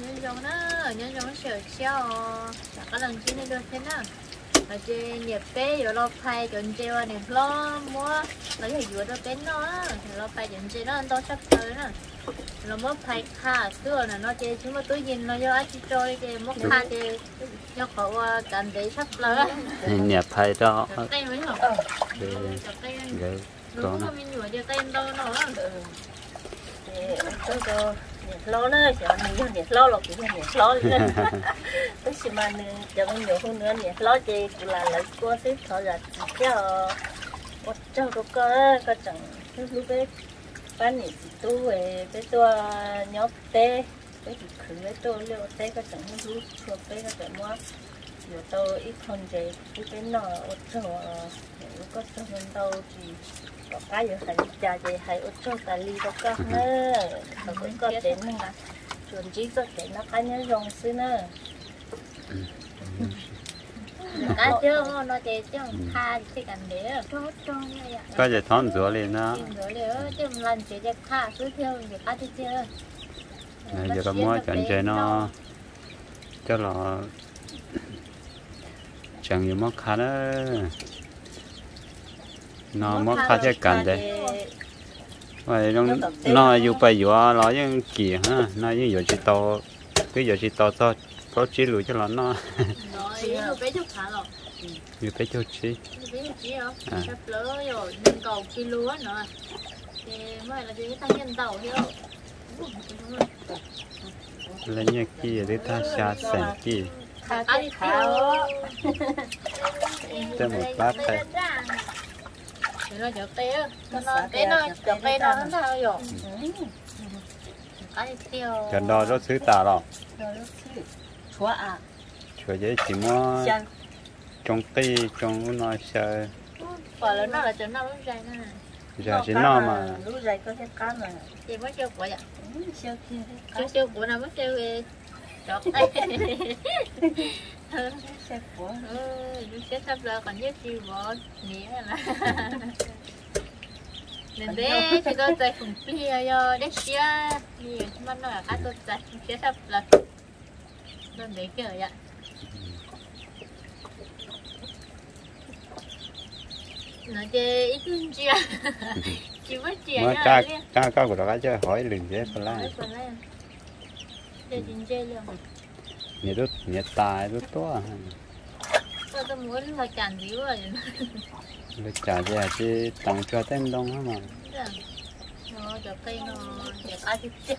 nhân giống nó nhân giống sửa xeo chả có lần chi nên được thế nào. Ở trên nhiệt tế rồi lo phai chuẩn chơi này lo mua. Lấy cái dừa đó. Tên nó lo phai chuẩn chơi nó to sắp tới nè nó mất phai khá xưa là nó chơi chúng mà tôi nhìn nó do chỉ trôi cái mất khá chơi nó cậu cảm thấy sắp lỡ nhà phải đó. Tay mới học để tay để đúng không? Mình nhủ cho tay đâu nó. Tôi có lo nữa cho mình nhiệt lo là cũng nhiệt lo lên tôi chỉ mà giờ mình nhiều hơn nữa nhiệt lo thì cũng là lấy qua xếp thọ cho một cho có có có chẳng lúc đấy bán nhiệt tu về cái tua nhóc tê cái thì khử cái tua liệu tê có chẳng lúc thuộc tê có chẳng mua nhiều tôi ít hơn gì cái cái nọ cho có cho mình đâu thì có cái gì hay cha gì hay ở trong ta ly đó có nữa có cũng có tiền mà chuẩn chỉ có tiền nó cái nhớ rong xí nữa cá chưa nó chơi chứ kha thì cần để cho cho có thể thon rửa liền đó rồi liệu chứ lần chỉ cho kha cứ theo việc cá thì giờ có mua chọn chơi nó. Cho là chẳng nhiều mất khá đó nó mất khá chắc cần đấy vậy nó nó dù bây giờ nó những kỳ ha. Nó những giờ chỉ to cái giờ chỉ to to có chỉ lùi cho nó nó không sắp lỡ rồi nhân cầu kilo nữa. Thì mới là cái tăng nhân tàu hiểu lên như kia để ta xa sành kia. Cái tới một bát đây nó chở té. Nó cái nó chở té nó nó. sao rồi cái tiêu. Gần đó rất xứ tà rồi. Chúa à chúa dễ chỉ mua trong cây trong nó sợ quả lớn nó là chỗ nào lúc dài nè giờ chỉ nó mà lúc dài có cái cá mà. Chị mới chơi quả vậy chơi chơi của nào mới chơi ừ sẽ sắp ra còn nhất chi bỏ nghĩa là nên thế chỉ có tay khủng phi yo đấy xia nhiều mà nó là cá tốt chạy sẽ sắp là nên để kiểu vậy nó chơi ít hơn chưa chỉ mất tiền mới ca ca ca của nó chơi hỏi liền dễ phải la chơi chính chơi luôn nhiệt đốt nhiệt tài đốt to tôi tôi muốn là cản díu rồi. Lấy trả ra chứ tăng cho tên đông hả mà. Nó chọc tay nó chọc ai thì chết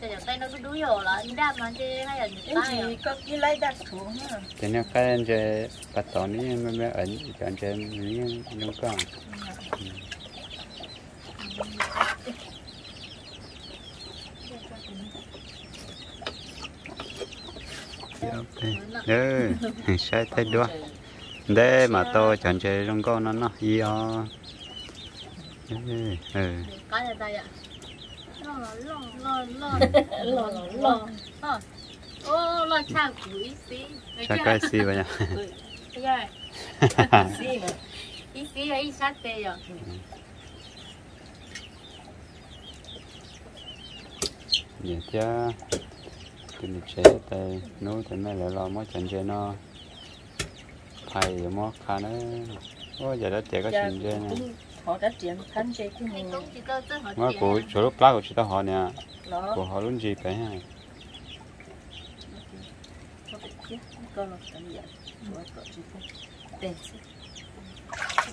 chọc tay nó cứ đuối rồi là đam mà chứ hay là tay chỉ có cái lấy đặt xuống ha thế nên cái anh chơi bắt tỏ ní mới mới ẩn chọn chơi ní nó có Ừ. ừ. Sai tay đua. Để mà tôi chọn chơi trong con nó nó gì ờ ừ, ừ. ừ. cái này tay ạ lo lo lo lo lo lo ô lo cha quý xí cha cái gì vậy nhá xí mà ý xí là ý sát tê rồi dạ cha tụi mình sẽ tay nấu thì mấy lại lo mới chọn chơi nó thầy mó khá nữa. Ôi giờ đó trẻ có chuyện chơi nè. họ đã chuyển thân chơi cái mình. Mà của chỗ lúc lá của chị ta họ nè. Của họ luôn gì phải rồi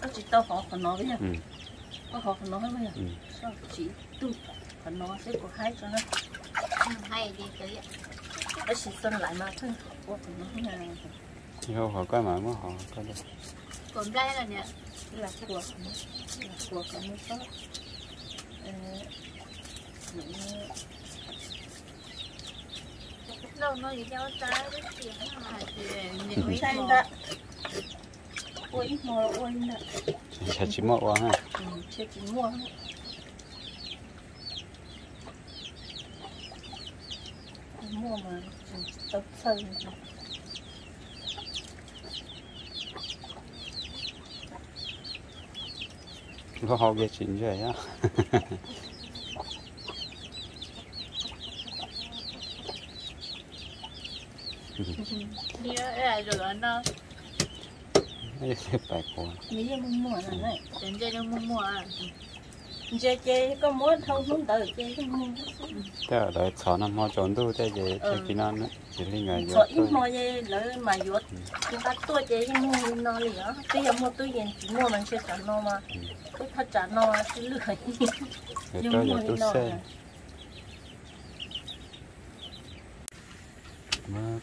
có chỉ tao họ còn nói với nhau có họ còn nói với nhau sao chỉ tu còn nói sẽ có hai cho nó hay đi tới nó chỉ xuân lại mà còn nói với nhau Yêu họ có mà mới họ có được. Còn đây là nè. Là của là của có mới có. Đâu nó gì cho trái đấy tiền mà thì sai đó. Ôi mua ôi nè. Chỉ mua quá ha. Ừ, chỉ mua. mua mà tốt sơn có học về chuyện rồi á. Nhớ là rồi nó. Cái bài của nghĩ ra mua mua này đến chơi mua mua chơi chơi có muốn không xuống tới chơi mua thế là chọn năm hoa chọn đâu thế gì thế kia nó chỉ linh ngày chọn ít hoa gì lỡ mà vượt chúng ta tôi chỉ mua nó liền á bây giờ mua tôi yên chỉ mua mình sẽ chọn nó mà cái thắt chọn nó chứ lười nhưng mua tôi sẽ mà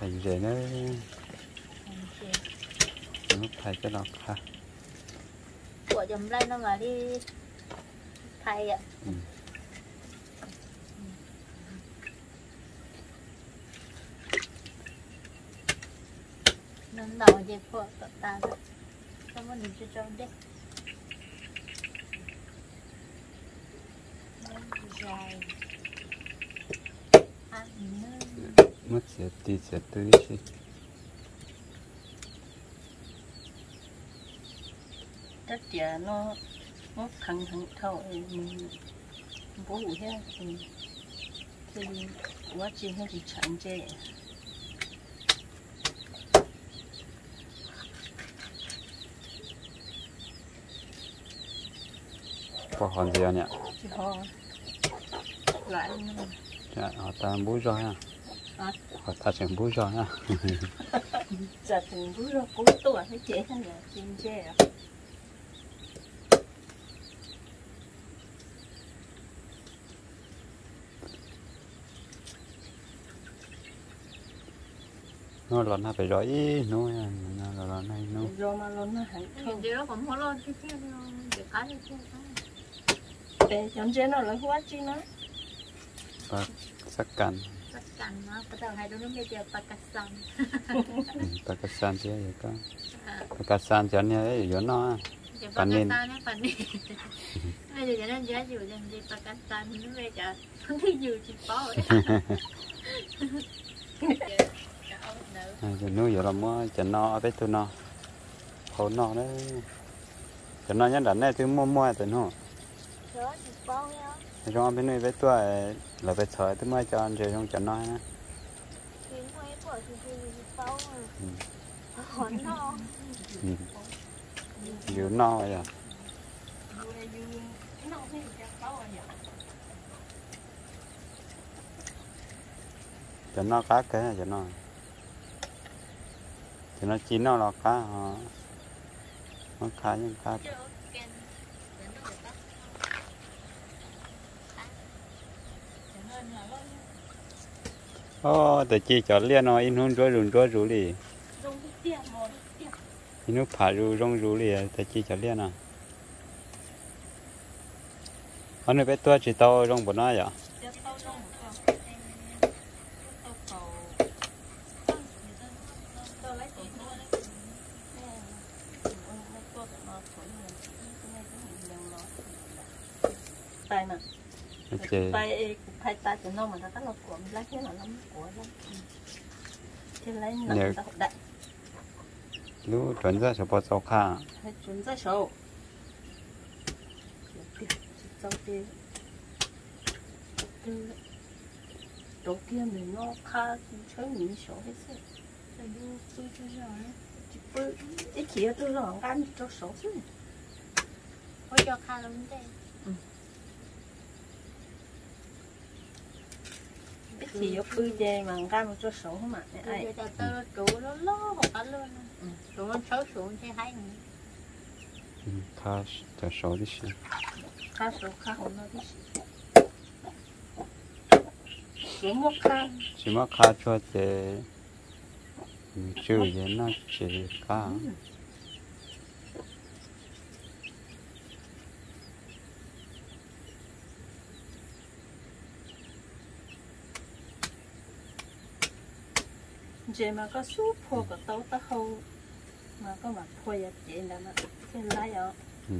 phải dễ nữa nó phải cho nó ha của dầm lên nó mà đi thay ạ nó nấu gì của tụi ta rồi. Cho mình đi cho cháu đi. Dài. Ăn nữa mất sẽ tí sẽ tới chứ. Chắc cả nó nó thằng thằng thầu mình bố hết thì thì quá trình hết thì chẳng chê. có hòn gì nhỉ dạ ta bú rồi ha. Họ ta sẽ bú rồi ha. Giờ từng bú rồi cũng tuổi nó chế thế này chim chế à? Nó lớn nó phải đói nó nó lon này nó. Rồi mà lon nó hẳn không? Chế nó còn muốn lon cái kia để cá đi chơi để nhóm chế nó lấy hoa nó? Và sắc cằn sắc cằn nó bắt đầu hai đứa à. nó bây giờ Pakistan Pakistan chứ gì có. Pakistan chứ anh ấy vô nó. Phần nên phần nên bây giờ nó giá dù rằng gì Pakistan nó bây giờ không thấy dù chỉ bỏ rồi. Nuôi rồi mua chả no bé tôi no khổ no đấy. Chả no nhất là này tôi mua mua tình hồ rồi bên này với tôi là về thời tôi mới cho anh chơi trong trận nói nữa dữ no rồi trận à? nó cá kế trận nó. Trận nó chín nó là cá hả nó khá nhưng cá ô từ chi cho liên nó in hôn rối rùn rối rú tiền in hút phá rú rong rú đi từ chi cho liên à anh ấy biết tua chỉ tao rong bữa nay à tiền tao dùng một con tao cầu tao lấy tiền mua đấy tay nè ok. Tay tay tay của nó mà nó lọc của mình lấy cái là lắm của lắm. Thì lấy tao đại. Lúc chuẩn ra số bao số khá hay chuẩn ra sổ. Sau kia đầu kia mình nó khá chơi mình sổ hết sức. Rồi du tôi chưa rồi chỉ bự ít chỉ tôi rồi ăn cho sổ chứ. Ôi cho khá lắm đây ít chỉ bự về mà ăn cho sổ mà bây ai giờ tao trụ nó ló một cái luôn. Trụ nó xấu xuống thì hay Ừ, khá cho số đi xí khá sổ khá hồn nó đi xuống một khá chỉ mà khá cho thế chưa gì nó chỉ khá giờ mà có số phô của tao tao hâu mà có mà phô ya chị là mà cái lá đó Ừ.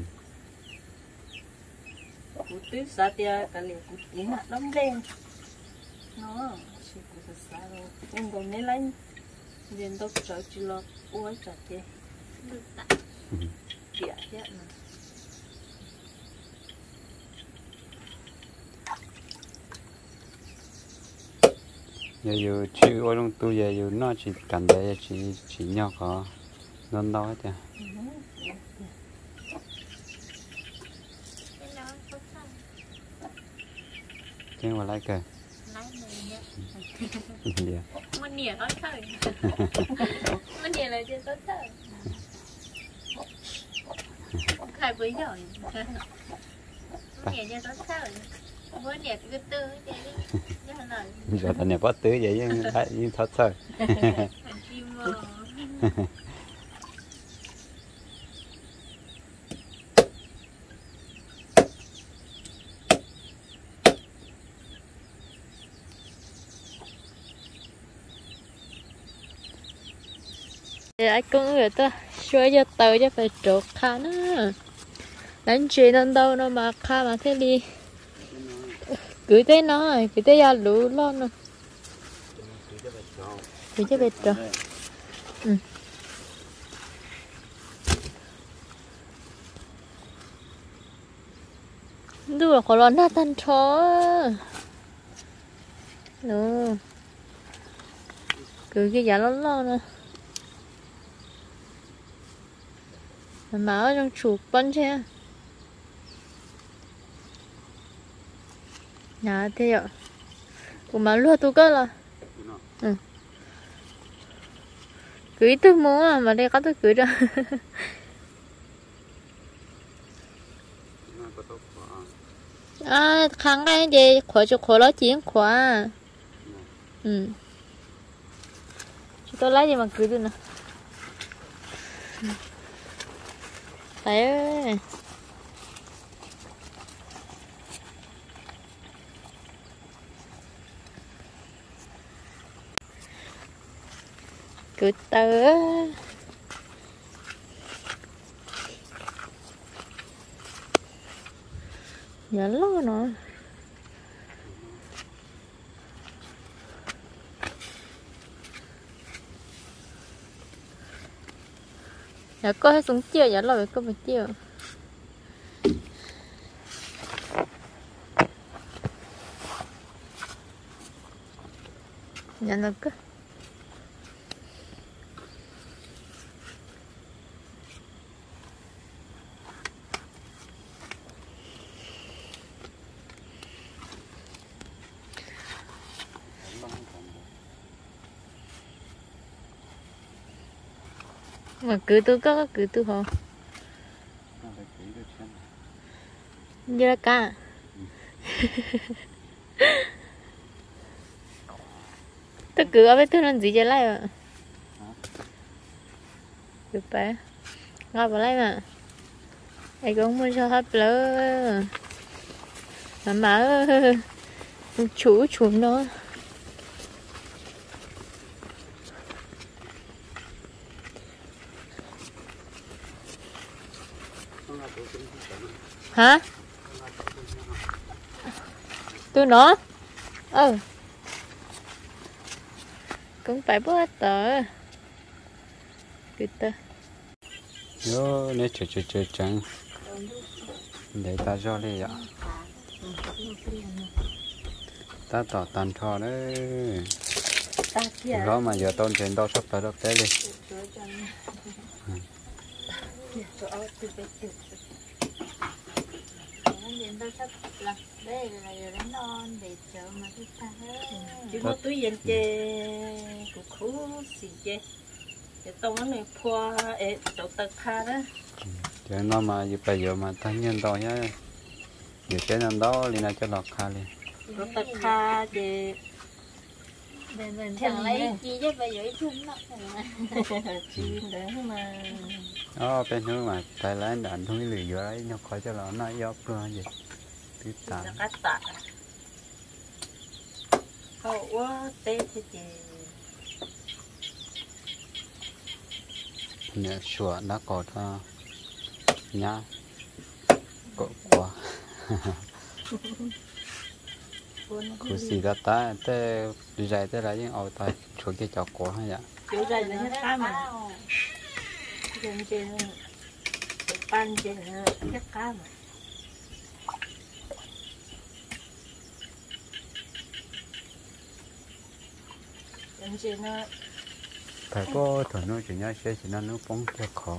cụ tứ sa tia cái liền cụ tiếng là đóng đen. Nó chỉ cụ sa sa rồi. Nhưng còn nếu lấy liền đâu sợ chỉ lo uống chả thế được tạ kia thế mà giờ dù chữ ở trong tôi giờ dù nó chỉ cần để chỉ chỉ nhau có non đâu hết à chứ mà lại kề Lấy mình nhẹ có thời. Mình nhẹ là chưa có thời. Khai bấy rồi. Mình nhẹ chưa có thời. Giờ tao này bắt tứ vậy nhưng thấy nhưng thật thôi. Ai cũng người ta xuôi cho tờ cho phải trộn khá nữa. Đánh chuyện đâu nó mà khá mà thế đi cứ thế nó cứ thế ra lũ lo nó. Cứ thế bệt rồi. Ừ. Đưa khó lo na tan chó nữa cứ cái giá lo lo nữa mà ở trong chuột bắn chứ. Nhà thế ạ. Của mà lúa tôi có là cưới tôi mua à, mà đây có tôi cưới ra à kháng cái gì khóa cho khóa nó chiến khóa à. ừ. Chúng tôi lấy gì mà cưới được nè. Đấy Cứ tớ. Dạ lo nó. Nhớ có hết xuống chiều nhớ lo có phải chiều. Nhớ nó cứ mà cứ tôi có, cứ tôi họ như là cả tôi cứ ở bên tôi làm gì cho lại mà cứ bé. Ngồi vào lại mà ai cũng muốn cho hết lỡ. Mà mở chú chủ nó hả? Tôi nó ừ. Cũng phải bớt tờ. Cứ tờ. Yo nè chơi chơi chơi chẳng để ta cho đi ạ. Ta tỏ tàn trò đấy. Ta kia đó mà giờ tôn trên đâu sắp tới đâu té đi từ bên từ đây là giờ non để chờ mà chúng ta chỉ một túi yên chê của khu xì chê. Để tông nó này phua ế chỗ tật kha đó. Giờ nó mà giờ bây giờ mà ta nhân đâu nhá. Giờ cái năm đó đi nào cho lọt kha đi chỗ tật kha để mình chẳng lấy chi chứ bây giờ ít thương nó chim đấy mà. Đó bên nữa mà tay lái đạn không lười vô đấy nó khỏi cho nó nó dốc luôn gì thứ là tám cắt tạ hậu quá tê thế chị nè sủa đã có cho nhá. Có quá. Cứ xì ra ta thế dài thế là những ao tay chỗ kia chọc quá hay vậy? Chỗ ra là hết cá mà. Trên trên chỗ pan trên là hết cá mà chân chế nó phải có thằng nó chỉ nhớ sẽ chỉ nó nó bóng cho khó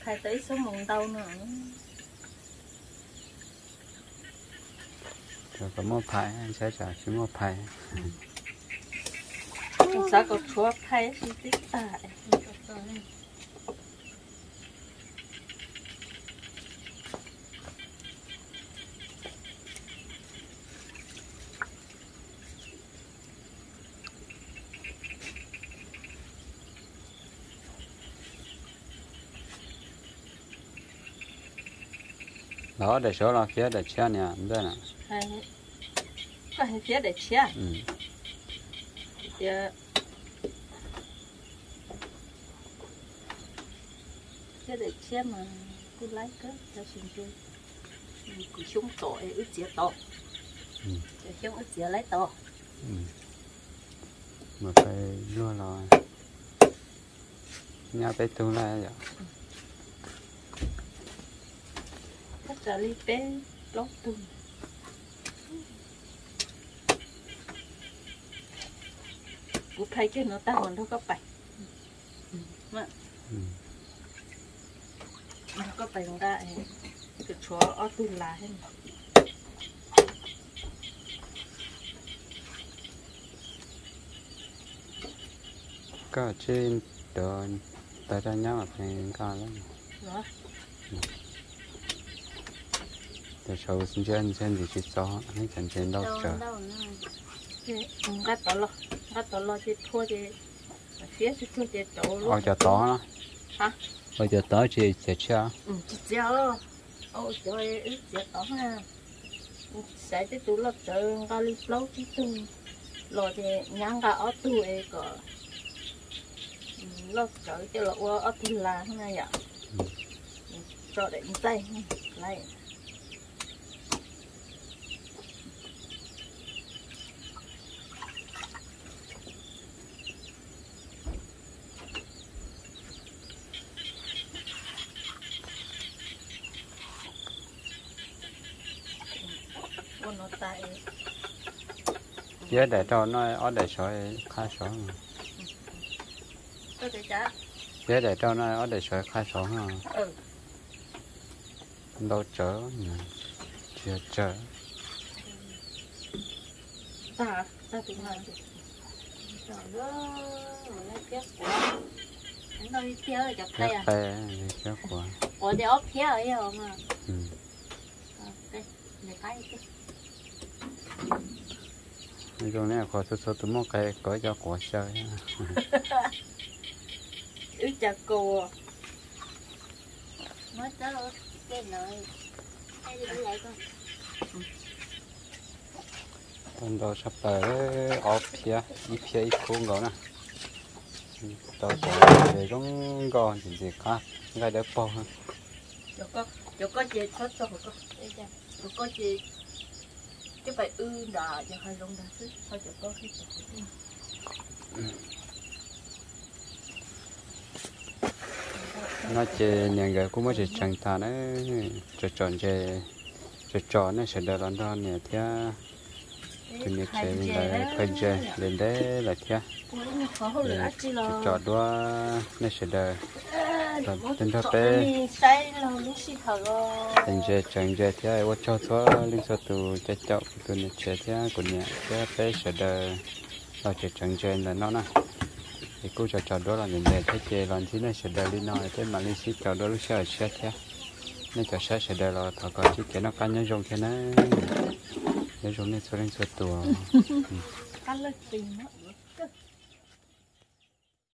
khai tới số mùng đâu nữa. Rồi có mua phải anh sẽ trả chỉ mua phải sao có chúa khai thì tích tại đó để số là phía để chia nè đây nè. Có hay phía để chia ừ. Phía phía để chia mà cứ lấy cái cho xin chơi cứ xuống tổ ướt chia tổ. Ừ. để xuống ướt chia lấy tổ. Ừ. Mà phải luôn rồi nhà tới tu lại vậy tất cả lý bé lót tung cú thấy cái nó tao nó có bảy. Mà. Ừ. Nó có bảy ra cái chúa ở tu là hết có trên đồ tại ra nhau mà phải có lắm. Đó để số sinh trên trên thì chỉ cho anh chẳng trên đâu đâu chờ đâu nữa gắt tỏ lo gắt tỏ lo thì thua thì phía thì thua thì tổ luôn ở cho to nó hả ở cho to chỉ sẽ chia ừ chỉ giờ ô trời ít giờ tỏ ha sẽ cái tủ lọc chờ ga đi lâu chứ tu lo thì nhang ga ở tu ấy có lọc chờ cái lọc ở tu là thế này ạ cho để tay lại con nó tay chia để cho nó ở để sỏi khai sỏi có thể để cho nó ở để sỏi khai sỏi ha đâu chở chia chở ta ta tính làm chở ơi mà lấy kéo của nó đi kéo rồi chọc tay chia à tay chia của ủa để ốp kéo ấy không à ừ Ờ, để cái cái nói chung này có số số tụi mua cái có cho của chơi. Ít chả cô mới tới rồi cái lợi hay đi lại con con đồ sắp tới ở phía ít phía ít khuôn rồi nè. Đồ sẽ về cũng còn gì gì khác ngay đỡ ha chỗ có chỗ có gì thoát cho có có gì cái phải ư đà cho hai lông đà sức thôi chỗ có cái nó chỉ nhà người cũng mới chỉ chẳng ta nó cho chọn chỉ cho chọn nó sẽ đỡ lần đó nè thia. Cái nhiệt chế là phải chơi lên đấy là thia. Cho chọn đua nó sẽ đỡ tên thở rồi. Tên chơi chẳng chơi thia ô cho thua linh số tụ cho chọn tụ nhiệt chế thia của nhà thia bé sẽ đỡ nó chỉ chẳng chơi là nó nè. Thì cô cho chọn đó là những đề thế chế lần thứ này sẽ đỡ đi nói thế mà linh sĩ chọn đó lúc sau sẽ thia nên cho sẽ sẽ đỡ là thọ có chỉ cái nó cá nhân dùng thế này. Nếu dùng nên số linh số tụ cắt lên tiền đó